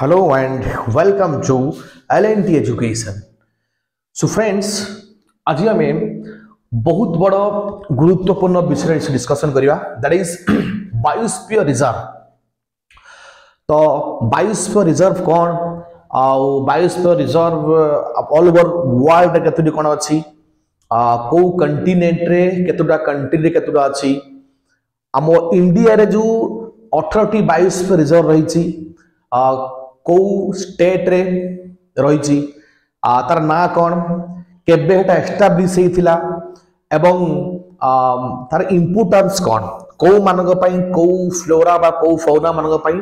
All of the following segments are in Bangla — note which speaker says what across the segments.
Speaker 1: Hello and welcome to L N T education so friends आज आम बहुत बड़ गुरुत्वपूर्ण विषय डिस्कसन करवा। दैट इज़ बायोस्फीयर रिज़र्व तो बायोस्फीयर रिज़र्व कौन? आउ biosphere reserve all over world केतोटी कौन अच्छी कौ कंटिनेंट रे केतोटा कंट्री रे केतोटा अच्छी आम इंडिया जो अठर टी बायोस्फीयर रिज़र्व रही କେଉଁ ଷ୍ଟେଟ୍ରେ ରହିଛି ତାର ନାଁ କ'ଣ କେବେ ସେଟା ଏଷ୍ଟାବ୍ଲିଶ ହେଇଥିଲା ଏବଂ ତାର ଇମ୍ପୋର୍ଟାନ୍ସ କ'ଣ କେଉଁମାନଙ୍କ ପାଇଁ କେଉଁ ଫ୍ଲୋରା ବା କେଉଁ ଫୌନା ମାନଙ୍କ ପାଇଁ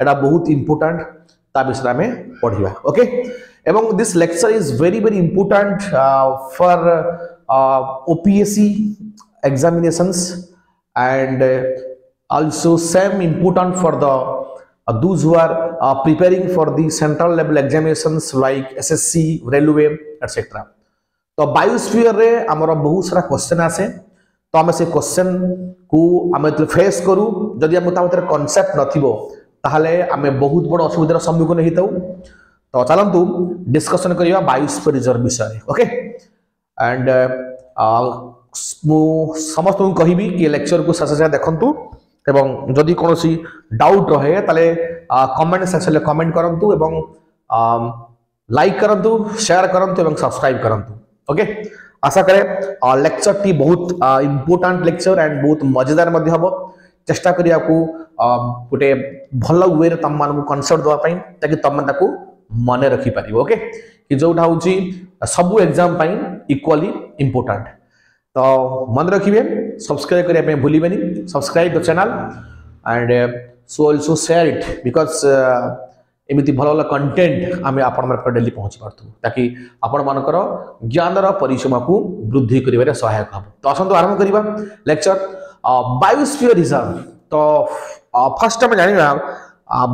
Speaker 1: ଏଟା ବହୁତ ଇମ୍ପୋର୍ଟାଣ୍ଟ ତା ବିଷୟରେ ଆମେ ପଢ଼ିବା ଓକେ ଏବଂ this lecture is very very important for OPSC examinations and uh, also same important for the uh, those who are preparing for the central level examinations like SSC, railway, etc. तो बायोस्फीयर रे आमर बहुत सारा क्वेश्चन आसे तो आम से क्वेश्चन को आम जो फेस करूँ जदि आम भाई कनसेप्ट नाले आम बहुत बड़ असुविधार सम्मुखीन होता तो चलतु डिस्कसन करवा बायोस्फीयर विषय ओके एंड मु समस्त कहबी कि लेक्चर को शेष देखूँ ଏବଂ ଯଦି କୌଣସି ଡାଉଟ୍ ରହେ ତାହେଲେ କମେଣ୍ଟ ସେକ୍ସନରେ କମେଣ୍ଟ କରନ୍ତୁ ଏବଂ ଲାଇକ୍ କରନ୍ତୁ ସେୟାର କରନ୍ତୁ ଏବଂ ସବସ୍କ୍ରାଇବ୍ କରନ୍ତୁ ଓକେ ଆଶା କରେ ଲେକ୍ଚରଟି ବହୁତ ଇମ୍ପୋର୍ଟାଣ୍ଟ ଲେକ୍ଚର ଆଣ୍ଡ ବହୁତ ମଜାଦାର ମଧ୍ୟ ହେବ ଚେଷ୍ଟା କରିବାକୁ ଗୋଟେ ଭଲ ୱେରେ ତମମାନଙ୍କୁ କନସେପ୍ଟ ଦେବା ପାଇଁ ତାକି ତମେ ତାକୁ ମନେ ରଖିପାରିବ ଓକେ କି ଯୋଉଟା ହେଉଛି ସବୁ ଏକ୍ଜାମ ପାଇଁ ଇକ୍ୱାଲି ଇମ୍ପୋର୍ଟାଣ୍ଟ তো মনে রাখবে সবসক্রাইব করা ভুলবেনি। Subscribe the channel and so also share it because এমিতি ভালো ভালো কন্টেন্ট আমি আপনার ডেলি পৌঁছি পারু তাকি আপনার জ্ঞানর পরিসীমাকে বৃদ্ধি করবার সহায়ক হব তো আসন্তু আরম্ভ করা লেকচর বায়োস্ফিয়র রিজর্ভ তো ফার্স্ট আমি জাঁয়া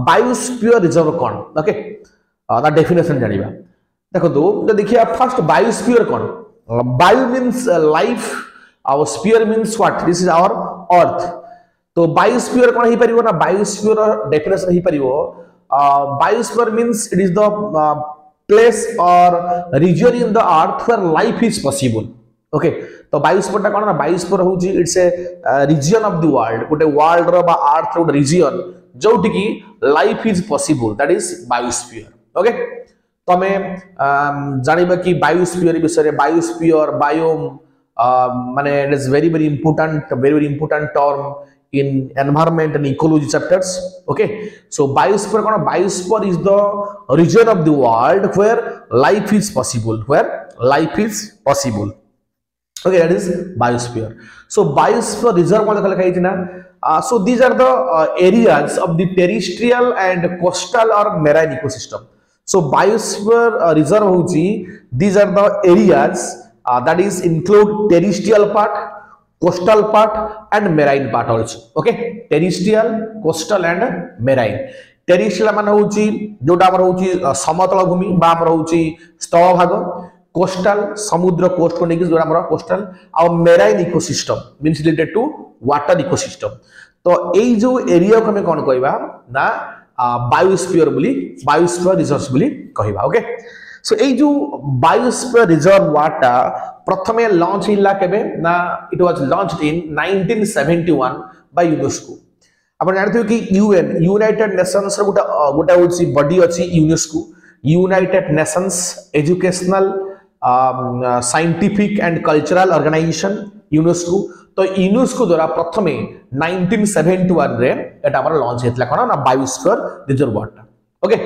Speaker 1: বায়োস্ফিয়র রিজর্ভ কণ ওকে তার ডেফিনেসন জাঁয়া দেখুন যদি দেখা ফার্স্ট বায়োস্ফিয়র কণ means uh, life. Our sphere means what? This is our earth. तो बायोस्फीयर कौन ही परिवो ना बायोस्फीयर डेफिनेशन ही परिवो biosphere means it is the place or region in the earth where life is possible okay तो बायोस्फीयर टा कौन ना बायोस्फीयर होची it's a region of the world गोटे वर्ल्ड रो बा अर्थ रो region जोटी life is possible that is biosphere okay ତମେ ଜାଣିବା କି ବାୟୋସ୍ପିୟର ବିଷୟରେ ବାୟୋସ୍ପିୟର ବାୟୋମ ମାନେ it is very very important very very important term in environment and ecology chapters okay so biosphere kona biosphere is the region of the world where life is possible where life is possible okay that is biosphere so biosphere reserve kona lekha hai na so these are the uh, areas of the terrestrial and coastal or marine ecosystem So biosphere uh, reserve hoji, these are the areas uh, that is include terrestrial part, coastal part and marine part also. Okay, terrestrial, coastal and marine. Terrestrial man hoji, yoda amara hoji, uh, samatala bhumi, ba amara hoji, stava bhaga, coastal, samudra coast ko সমুদ্র coast amara coastal, our marine ecosystem means related to water ecosystem. Water ecosystem jo area ko me আমি koi ba, na, କହିବା ନା ବାୟୋସ୍ପିୟର ବୋଲି ବାୟୋସ୍ପିୟର ରିଜର୍ଭ ବୋଲି କହିବା ଓକେ ସୋ ଏଇ ଯୋଉ ବାୟୋସ୍ପିୟର ରିଜର୍ଭ ୱାର୍ଡଟା ପ୍ରଥମେ ଲଞ୍ଚ ହେଇଲା କେବେ ନା it was launch in nineteen seventy one by UNESCO ଆପଣ ଜାଣିଥିବେ କି ୟୁଏନ୍ ୟୁନାଇଟେଡ୍ ନେସନ୍ସର ଗୋଟେ ଗୋଟେ ହଉଛି ବଡି ଅଛି UNESCO United Nations Educational Scientific and Cultural Organization UNESCO ତ ୟୁନେସ୍କୋ ଦ୍ୱାରା ପ୍ରଥମେ ନାଇନଟିନ୍ ସେଭେଣ୍ଟି ୱାନ୍ରେ ଏଟା ଆମର ଲଞ୍ଚ ହେଇଥିଲା କ'ଣ ନା biosphere ରିଜର୍ଭଟା okay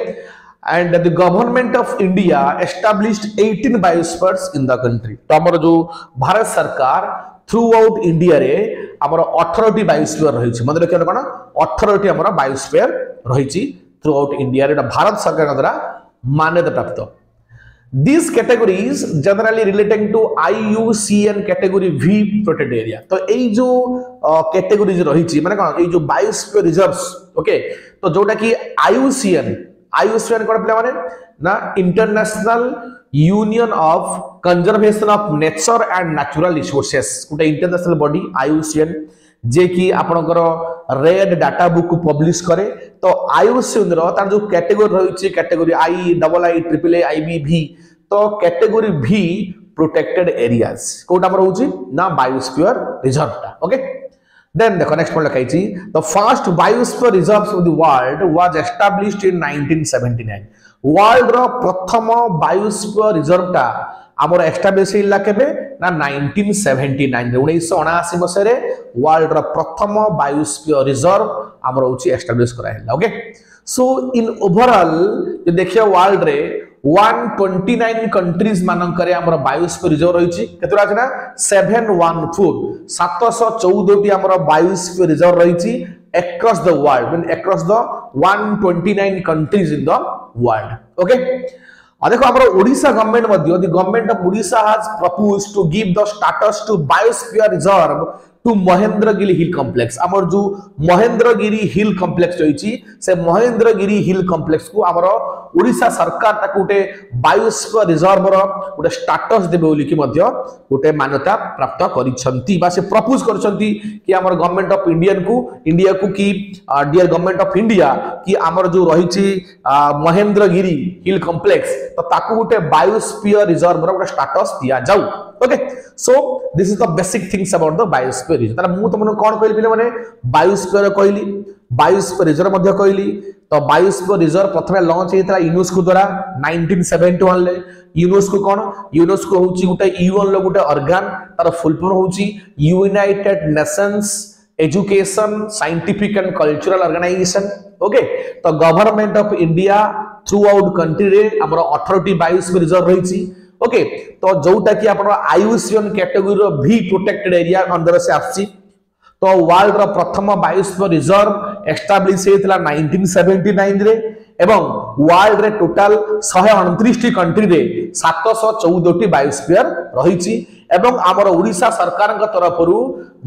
Speaker 1: and the government of India established 18 biospheres in the country. तो हमर जो भारत सरकार थ्रू आउट इंडिया रे हमर 18 टी बायोस्फीयर रही छी मतलब केन कोन 18 टी हमर बायोस्फीयर रही छी थ्रू आउट इंडिया रे भारत सरकार द्वारा मान्यता प्राप्त These categories generally relating to IUCN category V protected area. तो यही जो categories रही मैंने कहा जो biosphere reserves, okay? तो जोटा कि IUCN, IUCN कौन अपने माने ना International Union of Conservation of Nature and Natural Resources, उटा international body IUCN ଯେ କି ଆପଣଙ୍କର ରେଡ୍ ଡାଟା ବୁକ୍ ପବ୍ଲିଶ କରେ ତ ଆଇଓସିଏନ୍ର ତାର ଯୋଉ କ୍ୟାଟେଗୋରୀ ରହିଛି category I double I triple A I B V ତ କ୍ୟାଟେଗୋରୀ ଭି ପ୍ରୋଟେକ୍ଟେଡ୍ ଏରିଆଜ କୋଉଟା ଆମର ହଉଛି ନା biosphere ରିଜର୍ଭଟା okay Then the next point ଲେଖାଇଛି the first biosphere reserves of the world was established in 1979. World ର ପ୍ରଥମ ବାୟୋସ୍ଫିୟର ରିଜର୍ଭଟା ଆମର ଏକ୍ସଟ୍ରା ବେଶୀ ଇଲା କେବେ? ନା ନାଇନଟିନ୍ ସେଭେଣ୍ଟି ନାଇନରେ ଉଣେଇଶହ ଅଣାଅଶୀ ମସିହାରେ ୱାର୍ଲଡର ପ୍ରଥମ ବାୟୋସ୍ପିୟର ରିଜର୍ଭ ଆମର ହେଉଛି ଏଷ୍ଟାବ୍ଲିଶ କରାହେଲା ଓକେ ସୋ ଇନ୍ ଓଭରଅଲ୍ ଯଦି ଦେଖିବା রে ওয়ান টোয়েন্টি নাইন কন্ট্রিজ মানকরে আমার বায়োস্প রিজর্ভ রয়েছে কতটা আছে না সেভেন ওয়ান ফোর সাতশো চৌদটি আমার বায়োস্প রিজর্ভ রয়েছে একস দ্য ওয়ার্ল্ড মানে একস the one twenty nine countries in the world okay the government of Odisha has proposed to give the status to biosphere reserve to Mahendragiri hill complex आमर जो to Mahendragiri hill complex ଆମର ଯୋଉ ମହେନ୍ଦ୍ରଗିରି ହିଲ୍ କମ୍ପ୍ଲେକ୍ସ ରହିଛି ସେ ମହେନ୍ଦ୍ରଗିରି ହିଲ୍ କମ୍ପ୍ଲେକ୍ସକୁ ଆମର ଓଡ଼ିଶା ସରକାର ତାକୁ ଗୋଟେ ବାୟୋସ୍ଫିୟର ରିଜର୍ଭର ଗୋଟେ ଷ୍ଟାଟସ୍ ଦେବେ ବୋଲିକି ମଧ୍ୟ ଗୋଟେ ମାନ୍ୟତା ପ୍ରାପ୍ତ କରିଛନ୍ତି ବା ସେ ପ୍ରପୋଜ କରିଛନ୍ତି କି ଆମର ଗଭର୍ଣ୍ଣମେଣ୍ଟ ଅଫ୍ ଇଣ୍ଡିଆନକୁ ଇଣ୍ଡିଆକୁ କି ଡିଅର୍ ଗଭର୍ଣ୍ଣମେଣ୍ଟ ଅଫ୍ ଇଣ୍ଡିଆ କି ଆମର ଯୋଉ ରହିଛି ମହେନ୍ଦ୍ରଗିରି ହିଲ୍ କମ୍ପ୍ଲେକ୍ସ ତ ତାକୁ ଗୋଟେ ବାୟୋସ୍ଫିୟର ରିଜର୍ଭର ଗୋଟେ ଷ୍ଟାଟସ୍ ଦିଆଯାଉ okay so this is the basic things about the biosphere reserve ताला मु तुमन कोन कहली पिले माने बायोस्फीयर कहली बायोस्फीयर रिजर्व मध्य कहली तो बायोस्फीयर रिजर्व प्रथमे लॉन्च हेतला यूनेस्को द्वारा 1971 ले यूनेस्को कोन यूनेस्को होची गुटे यूएन लो गुटे ऑर्गन तार फुल फॉर्म होची United Nations education scientific and cultural organization okay तो government of India throughout country रे हमर 18 टी बायोस्फीयर रिजर्व रहिची ওକେ ତ ଯୋଉଟାକି ଆପଣଙ୍କର ଆୟୁସିଅନ୍ କ୍ୟାଟେଗୋରିର ଭି ପ୍ରୋଟେକ୍ଟେଡ୍ ଏରିଆ ଅଣ୍ଡର ସେ ଆସୁଛି ତ ୱାର୍ଲଡର ପ୍ରଥମ ବାୟୁସ୍ପ ରିଜର୍ଭ ଏଷ୍ଟାବ୍ଲିଶ ହେଇଥିଲା ନାଇନଟିନ୍ ସେଭେଣ୍ଟି ନାଇନରେ ଏବଂ ୱାର୍ଲଡରେ ଟୋଟାଲ ଶହେ ଅଣତିରିଶଟି କଣ୍ଟ୍ରିରେ ସାତଶହ ଚଉଦଟି ବାୟୁସ୍ପିୟର ରହିଛି ଏବଂ ଆମର ଓଡ଼ିଶା ସରକାରଙ୍କ ତରଫରୁ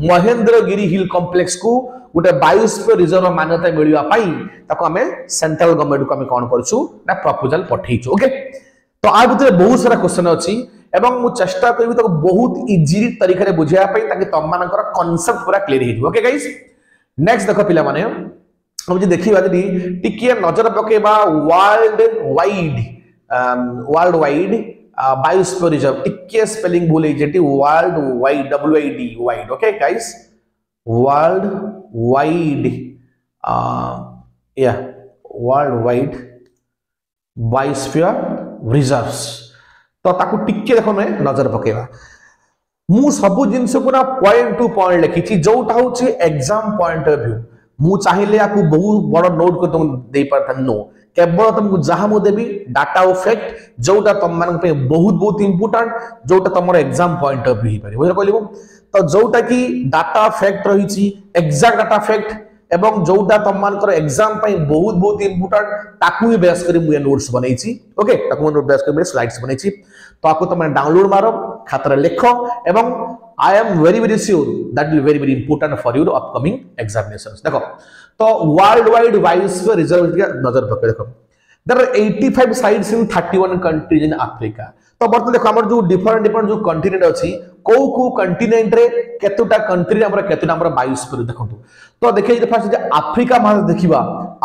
Speaker 1: ମହେନ୍ଦ୍ରଗିରି ହିଲ୍ କମ୍ପ୍ଲେକ୍ସକୁ ଗୋଟେ ବାୟୁସ୍ପିୟର ରିଜର୍ଭ ମାନ୍ୟତା ମିଳିବା ପାଇଁ ତାକୁ ଆମେ ସେଣ୍ଟ୍ରାଲ ଗଭର୍ଣ୍ଣମେଣ୍ଟକୁ ଆମେ କ'ଣ କରୁଛୁ ନା ପ୍ରପୋଜାଲ ପଠେଇଛୁ ଓକେ कोन करछु ना प्रपोजल पठेइछु ओके तो आ भितर बहुत सारा क्वेश्चन अच्छी एवं मु चेष्टा करी ताको बहुत इजी तरीका रे बुझिया पई ताकि तम मानकर कांसेप्ट पूरा क्लियर हे ओके गाइस नेक्स्ट देखो पिला माने हम जे देखिबा जदी टिकिए नजर पकेबा world wide world wide biosphere reserve टिकिए spelling भूल हे jetty world wide W I D wide reserves ତ ତାକୁ ଟିକେ ଦେଖନ୍ତୁ ନଜର ପକେଇବା ମୁଁ ସବୁ ଜିନିଷକୁ ନା ପଏଣ୍ଟ ଟୁ ପଏଣ୍ଟ ଲେଖିଛି ଯୋଉଟା ହଉଛି ଏକ୍ଜାମ ପଏଣ୍ଟ ଅଫ୍ ଭ୍ୟୁ ମୁଁ ଚାହିଁଲେ ୟାକୁ ବହୁତ ବଡ଼ ନୋଟ୍ କରି ତୁମକୁ ଦେଇପାରିଥାନ୍ତି ନୋ କେବଳ ତୁମକୁ ଯାହା ମୁଁ ଦେବି ଡାଟା ଓ ଫ୍ୟାକ୍ଟ ଯୋଉଟା ତୁମମାନଙ୍କ ପାଇଁ ବହୁତ ବହୁତ ଇମ୍ପୋର୍ଟାଣ୍ଟ ଯୋଉଟା ତମର ଏକ୍ଜାମ ପଏଣ୍ଟ ଅଫ୍ ଭ୍ୟୁ ହେଇପାରିବ ବୁଝିଲେ କହିଲି ତ ଯୋଉଟା କି ଡାଟା ଫ୍ୟାକ୍ଟ ରହିଛି ଏକ୍ଜାକ୍ଟ ଡାଟା ଫ୍ୟାକ୍ଟ এবং ଯୋଉଟା ତମମାନଙ୍କର ଏକ୍ଜାମ ପାଇଁ ବହୁତ ବହୁତ ଇମ୍ପୋର୍ଟାଣ୍ଟ ତାକୁ ହିଁ ବେସ୍ କରି ମୁଁ ଏ ନୋଟ୍ସ ବନେଇଛି ଓକେ ତାକୁ ମୁଁ ବେସ୍ କରି ସ୍ଲାଇଡ୍ସ ବନେଇଛି ତାକୁ ତମେ ଡାଉନଲୋଡ୍ ମାର ଖାତାରେ ଲେଖ ଏବଂ I am very very sure that will very very important for your upcoming examination দেখো তো ওয়ার্ল্ড ওয়াইড ওয়াইজ রিজার্ভ নজর পকাই দেখো there are 85 sites in 31 countries in Africa. তো বর্তমানে দেখো, আমার যে ডিফরেন্ট ডিফরেন্ট যে কন্টিনেন্ট অছি কেউ কেউ কন্টিনেন্টরে কতটা কন্ট্রি আমার কতটা আমার বায়োস্ফিয়ার দেখন্তু তো দেখে যদি ফার্স্ট যে আফ্রিকা মহাদেশ দেখিবা।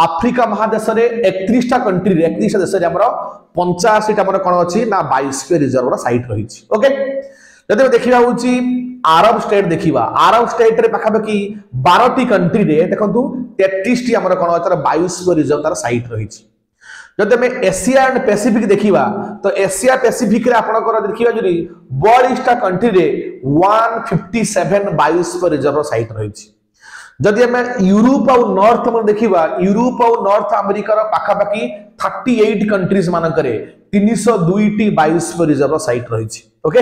Speaker 1: আফ্রিকা মহাদেশরে 31টা কন্ট্রি 31টা দেশরে আমার 50টা আমার মানে কোন অছি না বায়োস্ফিয়ার রিজার্ভর সাইট রয়েছে। ওকে ଯଦି ଦେଖିବା ହେଉଛି ଆରବ ଷ୍ଟେଟ୍ ଦେଖିବା ଆରବ ଷ୍ଟେଟ୍ରେ ପାଖାପାଖି ବାରଟି କଣ୍ଟ୍ରିରେ ଦେଖନ୍ତୁ ତେତିଶଟି ଆମର କ'ଣ ତାର ବାୟୁସ୍ୱ ରିଜର୍ଭ ତାର ସାଇଟ୍ ରହିଛି ଯଦି ଆମେ ଏସିଆ ଆଣ୍ଡ ପେସିଫିକ ଦେଖିବା ତ ଏସିଆ ପେସିଫିକରେ ଆପଣଙ୍କର ଦେଖିବା ଯଦି ବୟାଳିଶଟା କଣ୍ଟ୍ରିରେ one fifty seven biosphere reserve site ରହିଛି ଯଦି ଆମେ ୟୁରୋପ ଆଉ ନର୍ଥ ଆମେ ଦେଖିବା ୟୁରୋପ ଆଉ ନର୍ଥ ଆମେରିକାର ପାଖାପାଖି থার্টি এইট কন্ট্রিজ মানকরে তিনশো দুইটি বায়োস্ফিয়ার রিজর্ভ সাইট রয়েছে ওকে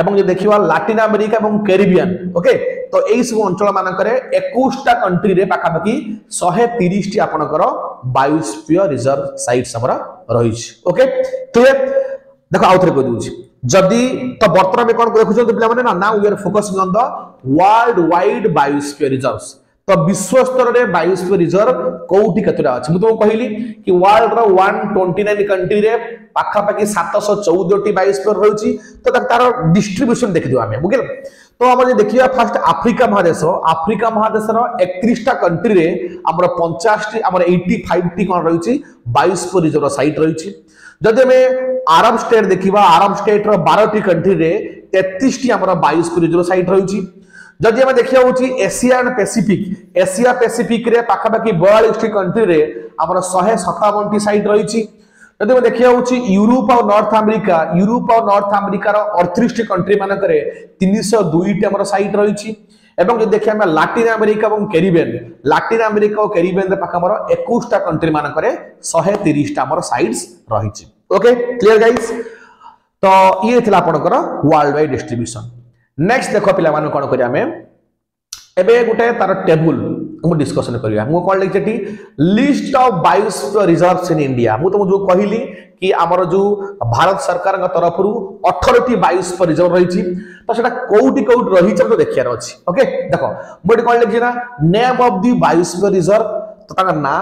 Speaker 1: এবং যদি দেখিবা লাটিন আমেরিকা এবং ক্যারিবিয়ান ওকে তো এই সব অঞ্চল মানকরে একুশটা কন্ট্রিরে পাখাপাখি শহে তিরিশটি আপনার বায়োস্ফিয়ার রিজর্ভ সাইটস আমার রয়েছে ওকে ক্লিয়ার দেখো আউথরে কইদেউছি যদি, তো বর্তমানে কোন দেখুছেন পিলামানে, না না we are focusing on the world wide biosphere reserves ତ ବିଶ୍ୱ ସ୍ତରରେ ବାୟୋସ୍ଫିୟ ରିଜର୍ଭ କୋଉଠି କେତେଟା ଅଛି ମୁଁ ତୁମକୁ କହିଲି କି ୱାର୍ଲଡର ୱାନ୍ ଟ୍ୱେଣ୍ଟି ନାଇନ୍ କଣ୍ଟ୍ରିରେ ପାଖାପାଖି ସାତଶହ ଚଉଦଟି ବାୟୋସ୍ଫିୟର ରହିଛି ତ ତାର ଡିଷ୍ଟ୍ରିବ୍ୟୁସନ ଦେଖିଦେବା ଆମେ ବୁଝିଲ ତ ଆମେ ଯଦି ଦେଖିବା ଫାର୍ଷ୍ଟ ଆଫ୍ରିକା ମହାଦେଶ ଆଫ୍ରିକା ମହାଦେଶର ଏକତିରିଶଟା କଣ୍ଟ୍ରିରେ ଆମର ପଞ୍ଚାଶଟି ଆମର ଏଇଟି ଫାଇଭଟି କ'ଣ ରହିଛି ବାୟୋସ୍ଫିୟ ରିଜର୍ଭ ସାଇଟ୍ ରହିଛି ଯଦି ଆମେ ଆରବ ଷ୍ଟେଟ୍ ଦେଖିବା ଆରବ ଷ୍ଟେଟ୍ର ବାରଟି କଣ୍ଟ୍ରିରେ ତେତିଶଟି ଆମର ବାୟୋସ୍ଫିୟ ରିଜର୍ଭ ସାଇଟ୍ ରହିଛି রিজর্ভ সাইট রহিছি যদি আমি ଦେଖିବା হচ্ছে Asia and Pacific Asia Pacific রে পাখাপাখি 42 টি কন্ট্রি রে আমরা 157 টি সাইট রহিছি ଯଦି ଆମେ ଦେଖିବା ହଉଛି ୟୁରୋପ ଆଉ ନର୍ଥ ଆମେରିକା ୟୁରୋପ ଆଉ ନର୍ଥ ଆମେରିକାର ଅଠତିରିଶଟି କଣ୍ଟ୍ରି ମାନଙ୍କରେ ତିନିଶହ ଦୁଇଟି ଆମର ସାଇଟ୍ ରହିଛି ଏବଂ ଯଦି ଦେଖିବା ଆମେ ଲାଟିନ ଆମେରିକା ଏବଂ କ୍ୟାରିବିଆନ ଲାଟିନ ଆମେରିକା ଓ କ୍ୟାରିବିଆନରେ ପାଖ ଆମର ଏକୋଇଶଟା କଣ୍ଟ୍ରି ମାନଙ୍କରେ ଶହେ ତିରିଶଟା ଆମର ସାଇଟ୍ସ ରହିଛି ଓକେ କ୍ଲିୟର ଗାଇସ୍ ତ ଇଏ ଥିଲା ଆପଣଙ୍କର ୱାର୍ଲଡ ୱାଇଡ ଡିଷ୍ଟ୍ରିବ୍ୟୁସନ ନେକ୍ସଟ ଦେଖ ପିଲାମାନଙ୍କୁ କ'ଣ କରିବା ଆମେ ଏବେ ଗୋଟେ ତାର ଟେବୁଲ ମୁଁ ଡିସ୍କସନ କରିବା ମୁଁ କ'ଣ ଲେଖିଛି ଏଠି list of biosphere reserves in India ମୁଁ ତୁମକୁ ଯେଉଁ କହିଲି କି ଆମର ଯେଉଁ ଭାରତ ସରକାରଙ୍କ ତରଫରୁ ଅଠରଟି ବାୟୋସ୍ଫିୟର ରିଜର୍ଭ ରହିଛି ତ ସେଟା କୋଉଠି କୋଉଠି ରହିଛି ଆମକୁ ଦେଖିବାର ଅଛି ଓକେ ଦେଖ ମୁଁ ଏଠି କ'ଣ ଲେଖିଛି ନା name of the biosphere reserve ତ ତାଙ୍କ ନାଁ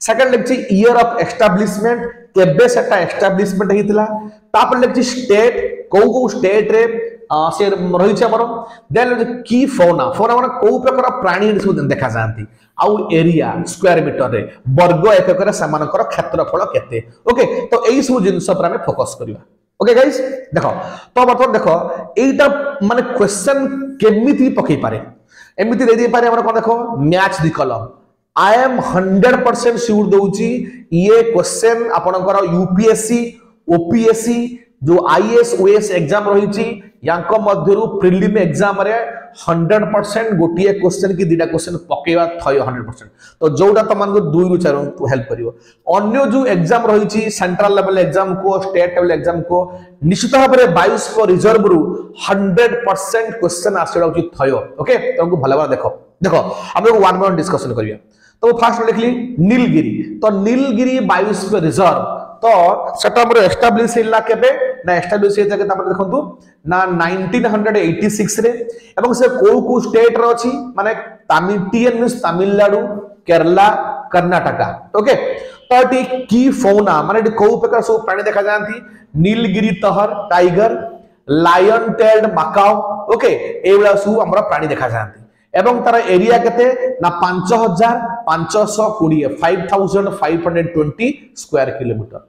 Speaker 1: ସେକେଣ୍ଡ ଲେଖିଛି ଇୟର ଅଫ ଏଷ୍ଟାବ୍ଲିଶମେଣ୍ଟ କେବେ ସେଟା ଏଷ୍ଟାବ୍ଲିଶମେଣ୍ଟ ହେଇଥିଲା ତାପରେ ଲେଖିଛି ଷ୍ଟେଟ୍ କୋଉ କୋଉ ଷ୍ଟେଟ୍ରେ ସେ ରହିଛି ଆମର ଦେନ୍ କି ଫୌନା ଫୌନା ମାନେ କୋଉ ପ୍ରକାର ପ୍ରାଣୀ ସବୁ ଦେଖାଯାଆନ୍ତି ଆଉ ଏରିଆ ସ୍କୋୟାର ମିଟରରେ ବର୍ଗ ଏକକରେ ସେମାନଙ୍କର କ୍ଷେତ୍ରଫଳ କେତେ ଓକେ ତ ଏଇ ସବୁ ଜିନିଷ ଉପରେ ଆମେ ଫୋକସ୍ କରିବା ଓକେ ଗାଇସ୍ ଦେଖ ତ ବର୍ତ୍ତମାନ ଦେଖ ଏଇଟା ମାନେ କ୍ୱେଶ୍ଚନ୍ କେମିତି ପକେଇ ପାରେ ଏମିତି ଦେଇଦେଇପାରେ ଆମର କ'ଣ ଦେଖ match the column I am hundred percent sure ଦଉଛି ଇଏ କ୍ୱେଶ୍ଚନ୍ ଆପଣଙ୍କର ୟୁପିଏସସି ଓପିଏସସି जो आईएएस ओएस एग्ज़ाम रही प्रिलिम एग्ज़ाम रे 100% गोटिए क्वेश्चन की दिटा क्वेश्चन पकेवा थय 100% तो जोटा तमन को दुई रु चार हेल्प करिवो जो एग्ज़ाम रही सेंट्रल लेवल एग्ज़ाम को स्टेट लेवल एग्ज़ाम को, निश्चित भाव में बाईस रिज़र्व रु 100% क्वेश्चन आसला उचित थय। ओके तुमको भल भाव देखो देखो लोग वन बाय डिस्कशन करिया। तो फास्ट लिखली, नीलगिरी। तो नीलगिरी बायोस्फीयर रिज़र्व तो सेटा हमर एस्टाब्लिश हैला केबे ना एस्टाब्लिश हे जाके तमरे देखंतु ना 1986 रे एवं से को को स्टेट रे अछि माने Tamil TN means Tamil Nadu Kerala Karnataka okay तो एटी की फौना माने एटी को प्रकार सब प्राणी देखा जानती Nilgiri tahr tiger lion tailed macaque okay एवला सब हमरा प्राणी देखा जानती এবং তার এরিয়া কেতে? না পাঁচ হাজার পাঁচশহ কোড়িয়ে five thousand five hundred twenty square kilometre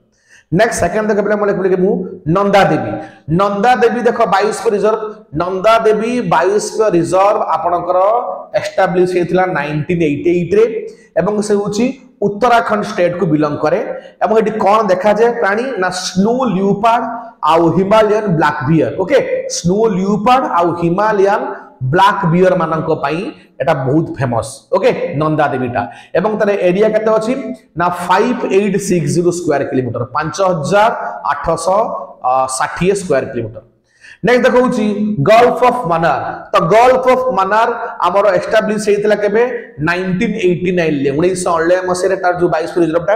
Speaker 1: next second দেখ পিলা মনে লিখি মু নন্দা দেবী নন্দা দেবী দেখ biosphere reserve Nanda Devi biosphere reserve আপনার এস্টাব্লিশ হয়েছিল নাইনটিন এইটি এইট্রে এবং সে হচ্ছে উত্তরাখণ্ড স্টেট কু বিলং করে এবং এটি কোন দেখা যায় প্রাণী না স্নো লিওপার্ড আউ Himalayan black bear okay snow leopard আউ হিমালয়ান ব্ল্যাক বিয়র মানক পাই, এটা বহুত ফেমস ওকে নন্দা দেবীটা। এবং তার এরিয়া কেতে অছি না 5860 square kilometre 5860 square kilometre next ଦେଖଉଛି ଗଲ୍ଫ ଅଫ୍ ମାନାର ତ ଗଲ୍ଫ ଅଫ୍ ମାନାର ଆମର ଏଷ୍ଟାବ୍ଲିଶ ହେଇଥିଲା କେବେ ନାଇନଟିନ୍ ଏଇଟି ନାଇନରେ ଉଣେଇଶହ ଅଣଲାଏ ମସିହାରେ ତାର ଯୋଉ ବାଇଶ ରିଜର୍ଭଟା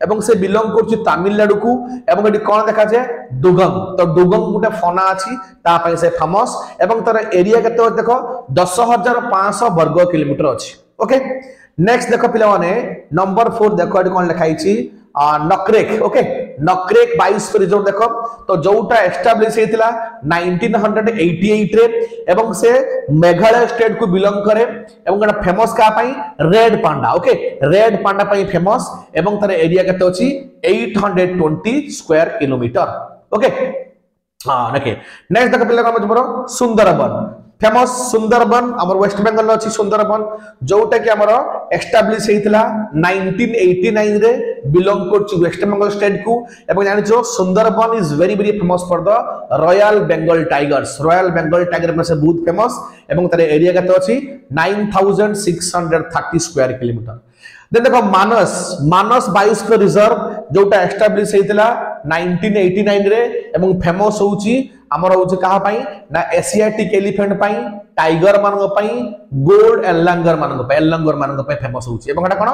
Speaker 1: ଏବଂ ସେ ବିଲଙ୍ଗ କରୁଛି ତାମିଲନାଡୁକୁ ଏବଂ ଏଠି କ'ଣ ଦେଖାଯାଏ ଡୁଗଙ୍ଗ ତ ଡୁଗଙ୍ଗ ଗୋଟେ ଫନା ଅଛି ତା ପାଇଁ ସେ ଫେମସ୍ ଏବଂ ତାର ଏରିଆ କେତେ ଅଛି ଦେଖ ଦଶ ହଜାର ପାଞ୍ଚଶହ ବର୍ଗ କିଲୋମିଟର ଅଛି ଓକେ ନେକ୍ସଟ ଦେଖ ପିଲାମାନେ ନମ୍ବର ଫୋର୍ ଦେଖ ଏଠି କ'ଣ ଲେଖା ହେଇଛି Nokrek okay okay Nokrek biosphere reserve দেখ, তো যোটা এস্টাবলিশ হয়েছিল 1988 রে, এবং সে মেঘালয় স্টেট কু বিলং করে, এবং এটা ফেমস কা পাই red panda okay red panda পাই ফেমস এবং তার এরিয়া কেতে ଅଛି? 820 স্কয়ার কিলোমিটার ওকে হ্যাঁ ওকে নেক্সট দেখ পিলা কোন তোমার সুন্দরবন ফেমস সুন্দরবন আমার ওয়েস্ট বেঙ্গল অছি সুন্দরবন যেটাকি আমার এস্টাবলিশ হয়েছিল নাইনটিন এইটি নাইনরে বিলং করছি ওয়েস্ট বেঙ্গল স্টেট কু এবং জানিছ Sundarban is very very famous for the royal Bengal tigers royal Bengal tiger মানে সে বহুত ফেমস এবং তার এরিয়া কত অছি nine thousand six hundred thirty square kilometre then দেখো মানস মানস বায়োস্ফিয়ার রিজার্ভ যেটা এস্টাবলিশ হয়েছিল নাইনটিন এইটি নাইনরে এবং ফেমস হচ্ছে ଆମର ହଉଛି କାହା ପାଇଁ ନା ଏସିଆଟିକ୍ ଏଲିଫେଣ୍ଟ ପାଇଁ ଟାଇଗର ମାନଙ୍କ ପାଇଁ ଗୋଲ୍ଡ ଏଲାଙ୍ଗର ମାନଙ୍କ ପାଇଁ ଏଲଙ୍ଗର ମାନଙ୍କ ପାଇଁ ଫେମସ୍ ହଉଛି ଏବଂ ଏଟା କ'ଣ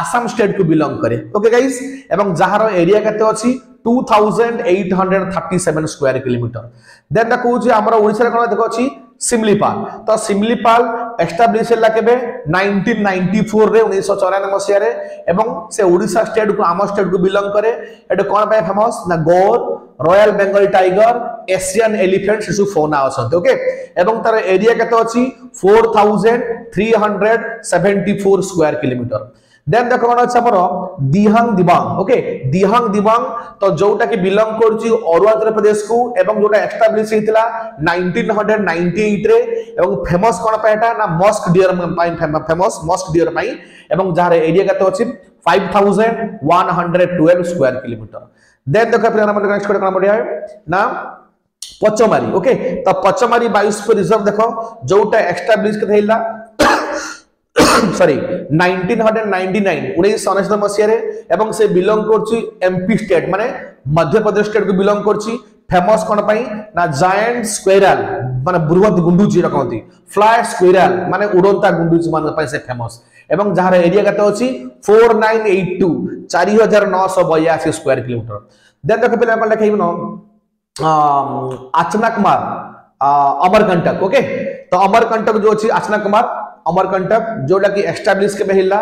Speaker 1: ଆସାମ ଷ୍ଟେଟକୁ ବିଲଙ୍ଗ କରେ ଓକେ ଗାଇସ୍ ଏବଂ ଯାହାର ଏରିଆ କେତେ ଅଛି two thousand eight hundred thirty seven square kilometre then ତାକୁ ହଉଛି ଆମର ଓଡ଼ିଶାରେ କ'ଣ ଦେଖ ଅଛି ସିମଲିପାଲ ତ ସିମଲିପାଲ ଏଷ୍ଟାବ୍ଲିଶ ହେଲା କେବେ ନାଇନଟିନ ନାଇଣ୍ଟି ଫୋରରେ ଉଣେଇଶହ ଚଉରାନବେ ମସିହାରେ ଏବଂ ସେ ଓଡ଼ିଶା ଷ୍ଟେଟକୁ ଆମ ଷ୍ଟେଟକୁ ବିଲଙ୍ଗ କରେ ଏଠି କ'ଣ ପାଇଁ ଫେମସ୍ ନା gaur royal Bengal tiger Asian elephant শিশু ସବୁ ଫୌନା ଅଛନ୍ତି ଓକେ ଏବଂ ତାର ଏରିଆ କେତେ ଅଛି four thousand three hundred seventy four kilometre then দেখো মানে আছে আমার দিহাং দিবাং ওকে দিহাং দিবাং, তো যেটা কি বিলং করছি অরুণাচল প্রদেশ কো এবং যেটা এস্টাবলিশ হয়েছিল 1998 রে নাইনটি এইট্রে এবং ফেমস কোণ এটা? না মস্ক ডিয়র ফেমস মস্ক ডিয়ার পাই এবং যার এরিয়া কত আছে? 5112 স্কয়ার কিলোমিটার দেন দেখো আপনার নেক্সট কোটা কোণ বড়িয়া না ପଚମାରୀ ଓକେ ତ ପଚମାରୀ ବାୟୋସ୍ଫିୟର ରିଜର୍ଭ ଦେଖ ଯୋଉଟା ଏଷ୍ଟାବ୍ଲିଶ କେତେ ହେଲା sorry nineteen hundred ninety nine ଉଣେଇଶହ ଅନେଶତ ମସିହାରେ ଏବଂ ସେ ବିଲଙ୍ଗ କରୁଛି ଏମ୍ପି ଷ୍ଟେଟ୍ ମାନେ ମଧ୍ୟପ୍ରଦେଶ ଷ୍ଟେଟ୍କୁ ବିଲଙ୍ଗ କରୁଛି ଫେମସ୍ କ'ଣ ପାଇଁ ନା ଜାଏଣ୍ଟ ସ୍କ୍ୱେରାଲ ମାନେ ବୃହତ ଗୁଣ୍ଡୁଚି ରଖନ୍ତି ଫ୍ଲାଏ ସ୍କ୍ୱେରାଲ ମାନେ ଉଡ଼ନ୍ତା ଗୁଣ୍ଡୁଚି ମାନଙ୍କ ପାଇଁ ସେ ଫେମସ୍ ଏବଂ ଯାହାର ଏରିଆ କେତେ ଅଛି ଫୋର ନାଇନ୍ ଏଇଟ୍ ଟୁ ଚାରି ହଜାର ନଅଶହ ବୟାଅଶୀ ସ୍କୋୟାର କିଲୋମିଟର ଦେନ୍ ଦେଖ ପିଲା କ'ଣ ଲେଖାଇବି ନ આચના કુમાર અમરકંટક ઓકે તો અમરકંટક જો છે આચના કુમાર અમરકંટક જોટા કે એસ્ટાબ્લિશ કેବେ ହେଲା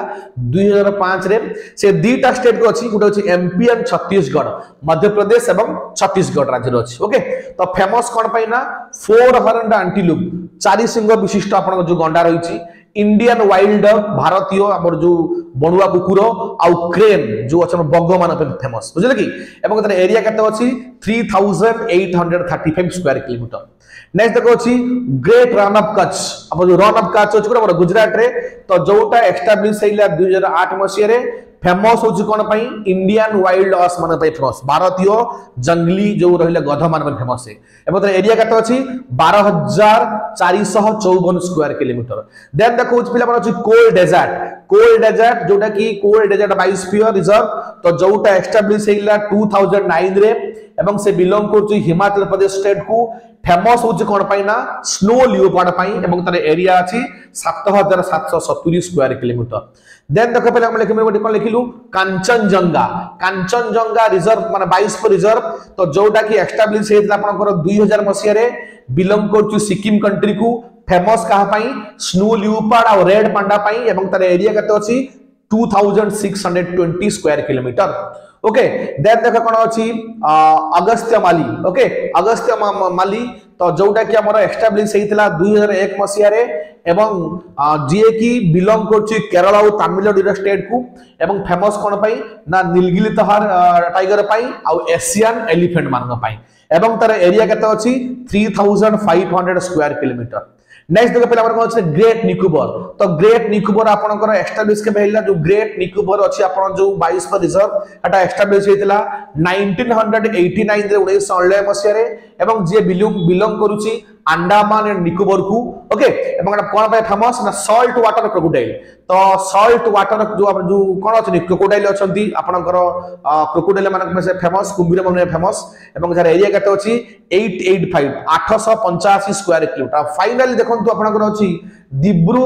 Speaker 1: 2005 રે સે દીટા સ્ટેટ કો છે ગુટા છે એમપી એન્ડ છત્તીસગઢ મધ્યપ્રદેશ એવં છત્તીસગઢ રાજ્ય છે ઓકે તો ફેમસ કોણ પાઈના ફોર હરન્ડ આંટીલુપ ચારી સિંહ વિશિષ્ટ આપણો જો ગંડા રહી છે ইন্ডিয়ান ওয়াইল্ড ডগ ভারতীয় আমার যে বণুয়া কুকুর আউ ক্রেন যে অছে বগ মান ফেমস বুঝলে কি এবং তার এরিয়া কত অছি three thousand eight hundred thirty five square kilometre next দেখ অছি গ্রেট রন অফ কচ্ছ আমার যে রন অফ কচ্ছ অছি আমার গুজরাটে তো যেটা এস্টাবলিশ হইলা দুই হাজার আট মশিয়ারে ଫେମସ୍ ହେଉଛି କ'ଣ ପାଇଁ ଇଣ୍ଡିଆନ୍ ୱାଇଲ୍ଡ ଅସ୍ ମାନଙ୍କ ପାଇଁ ଫେମସ୍ ଭାରତୀୟ ଜଙ୍ଗଲି ଯେଉଁ ରହିଲେ ଗଧ ମାନଙ୍କ ପାଇଁ ଫେମସ୍ ଏବଂ ତାର ଏରିଆ କେତେ ଅଛି ବାର ହଜାର ଚାରିଶହ ଚଉବନ ସ୍କୋୟାର କିଲୋମିଟର ଦେନ୍ ଦେଖାଉଛି ପିଲାମାନେ ଅଛି କୋଲ୍ ଡେଜର୍ଟ କୋଲ୍ ଡେଜର୍ଟ ଯୋଉଟା କି କୋଲ୍ ଡେଜର୍ଟ ବାୟୋସ୍ଫିୟର ରିଜର୍ଭ ତ ଯୋଉଟା ଏଷ୍ଟାବ୍ଲିଶ ହେଇଥିଲା ଟୁ ଥାଉଜେଣ୍ଡ ନାଇନରେ ଏବଂ ସେ ବିଲଙ୍ଗ କରୁଛି ହିମାଚଳ ପ୍ରଦେଶ ଷ୍ଟେଟକୁ ଫେମସ୍ ହେଉଛି କ'ଣ ପାଇଁ ନା ସ୍ନୋ ଲିଓପାର୍ଡ ପାଇଁ ଏବଂ ତାର ଏରିଆ ଅଛି ସାତ ହଜାର ସାତଶହ ସତୁରି ସ୍କୋୟାର କିଲୋମିଟର ଦେନ୍ ଦେଖ ପିଲା ଆମେ ଲେଖିବୁ ଗୋଟେ କ'ଣ ଲେଖିଲୁ କାଞ୍ଚନଜଙ୍ଗା କାଞ୍ଚନଜଙ୍ଗା ରିଜର୍ଭ ମାନେ ବାଇଶକ ରିଜର୍ଭ ତ ଯୋଉଟାକି ଏଷ୍ଟାବ୍ଲିଶ ହେଇଥିଲା ଆପଣଙ୍କର ଦୁଇ ହଜାର ମସିହାରେ ବିଲଙ୍ଗ କରୁଛି ସିକିମ୍ କଣ୍ଟ୍ରିକୁ ଫେମସ୍ କାହା ପାଇଁ ସ୍ନୋ ଲିଓପାର୍ଡ ଆଉ ରେଡ୍ ପାଣ୍ଡା ପାଇଁ ଏବଂ ତାର ଏରିଆ କେତେ ଅଛି two thousand six hundred twenty square kilometre okay then ଦେଖ କ'ଣ ଅଛି ଅଗସ୍ତ୍ୟ ମାଲି ଓକେ ଅଗସ୍ତ୍ୟ ମାଲି ତ ଯୋଉଟାକି ଆମର ଏଷ୍ଟାବ୍ଲିଶ ହେଇଥିଲା ଦୁଇ ହଜାର ଏକ ମସିହାରେ ଏବଂ ଯିଏକି ବିଲଙ୍ଗ କରୁଛି କେରଳ ଆଉ ତାମିଲନାଡୁର ଷ୍ଟେଟ୍କୁ ଏବଂ ଫେମସ୍ କ'ଣ ପାଇଁ ନା ନୀଲଗିରି ତହାର ଟାଇଗର ପାଇଁ ଆଉ ଏସିଆନ୍ ଏଲିଫେଣ୍ଟ ମାନଙ୍କ ପାଇଁ ଏବଂ ତାର ଏରିଆ କେତେ ଅଛି three thousand five hundred square kilometre next ଦେଖ ପିଲା ଆମର କ'ଣ ଅଛି ଗ୍ରେଟ୍ ନିକୋବର ତ ଗ୍ରେଟ୍ ନିକୋବର ଆପଣଙ୍କର ଏଷ୍ଟାବ୍ଲିଶ କେବେ ହେଇଥିଲା ଯୋଉ ଗ୍ରେଟ୍ ନିକୋବର ଅଛି ଆପଣ ଯୋଉ ବାଇଶ ରିଜର୍ଭ ଏଟା ଏଷ୍ଟାବ୍ଲିଶ ହେଇଥିଲା ନାଇନଟିନ ହଣ୍ଡ୍ରେଡ ଏଇଟି ନାଇନରେ ଉଣେଇଶହ ଅଣାନବେ ମସିହାରେ এবং ଯିଏ ବିଲଙ୍ଗ କରୁଛି ଆଣ୍ଡାମାନ ଆଣ୍ଡ ନିକୋବରକୁ ଓକେ ଏବଂ ଏଇଟା କ'ଣ ପାଇଁ ଫେମସ୍ ନା ସଲ୍ଟ ୱାଟର କ୍ରୋକୋଡାଇଲ୍ ତ ସଲ୍ଟ ୱାଟର ଯେଉଁ ଆମର ଯେଉଁ କ'ଣ ଅଛନ୍ତି କ୍ରୋକୋଡାଇଲ୍ ଅଛନ୍ତି ଆପଣଙ୍କର କ୍ରୋକୋଡାଇଲ୍ ମାନଙ୍କ ପାଇଁ ସେ ଫେମସ୍ କୁମ୍ଭୀର ମାନଙ୍କ ଫେମସ୍ ଏବଂ ଯାହାର ଏରିଆ କେତେ ଅଛି ଏଇଟ୍ ଏଇଟ୍ ଫାଇଭ୍ ଆଠଶହ ପଞ୍ଚାଅଶୀ ସ୍କୋୟାର କିଲୋମିଟର ଫାଇନାଲି ଦେଖନ୍ତୁ ଆପଣଙ୍କର ଅଛି દિબ્રુ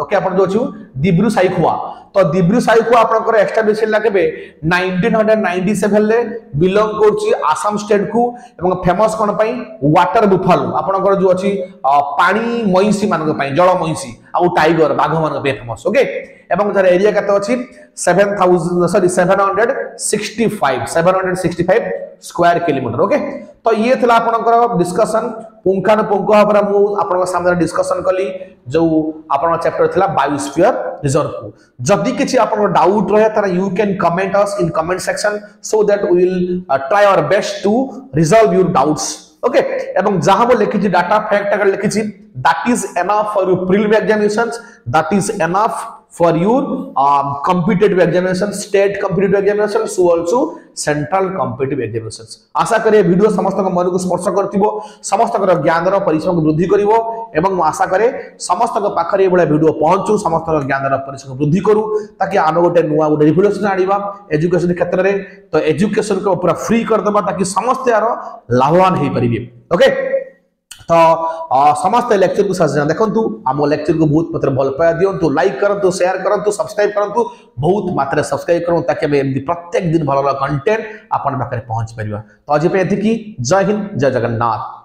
Speaker 1: ઓકે આપણે જો છું દિબ્રુ સાઇખુઆ તો દિબ્રુ સાઇખુઆ આપણଙ୍କର એસ્ટાબ્લિશ ହେଲା କେବେ 1997 ରେ ବିଲଙ୍ଗ କରୁଛି ଆସାମ ଷ୍ଟେଟ୍ କୁ ଏବଂ ଫେମସ୍ କ'ଣ ପାଇଁ ୱାଟର ବୁଫାଲୋ ଆପଣଙ୍କର ଯୋଉ ଅଛି ପାଣି ମଇଁଷି ମାନଙ୍କ ପାଇଁ ଜଳ ମଇଁଷି ଆଉ ଟାଇଗର ବାଘ ମାନଙ୍କ ପାଇଁ ଫେମସ୍ ଓକେ ଏବଂ ତାର ଏରିଆ କେତେ ଅଛି 7000 ସରି 765 765 ସ୍କୋୟାର କିଲୋମିଟର ଓକେ ତ ଇଏ ଥିଲା ଆପଣଙ୍କର ଡିସ୍କସନ୍ ପୁଙ୍ଖାନୁପୁଙ୍ଖ ଭାବରେ ମୁଁ ଆପଣଙ୍କ ସାମ୍ନାରେ ଡିସ୍କସନ୍ କଲି ଯେଉଁ ଆପଣଙ୍କ ଚାପ୍ଟର ଥିଲା ବାୟୋସ୍ଫିୟର ରିଜର୍ଭକୁ ଯଦି କିଛି ଆପଣଙ୍କ ଡାଉଟ୍ ରହେ ତାହେଲେ you can comment us in comment section so that will try our best to resolve your doubts okay এবং যাহা বলে লিখেছি ডাটা ফ্যাক্ট আকারে লিখেছি that is enough for prelim examination that is enough examinations that is enough for your um, competitive examination state competitive examination so also central competitive examinations आशा करे वीडियो समस्त मन को स्पर्श करथिबो समस्त ज्ञान रो परिश्रम को वृद्धि करिवो एवं आशा करे समस्त पाखरे एबळे वीडियो पहुंचू समस्त ज्ञान रो परिश्रम वृद्धि करू ताकि आमे गोटे नुवा गोटे रिवोल्यूशन आनिबा एजुकेशन क्षेत्र रे तो एजुकेशन को पूरा फ्री कर दबा ताकि समस्त यार लाभवान हे परिबे ओके तो समस्त लेक्चर को सजना देखंतु आम लेक्चर को बहुत मात्र भल पाया दिंतु लाइक करंतु शेयर करंतु सब्सक्राइब करंतु बहुत मात्र सब्सक्राइब करूँ ताकि एमदी प्रत्येक दिन भल भल कंटेंट अपन पाखरे पहुँच परिबा तो आज पे एतिकी जय हिंद जय जगन्नाथ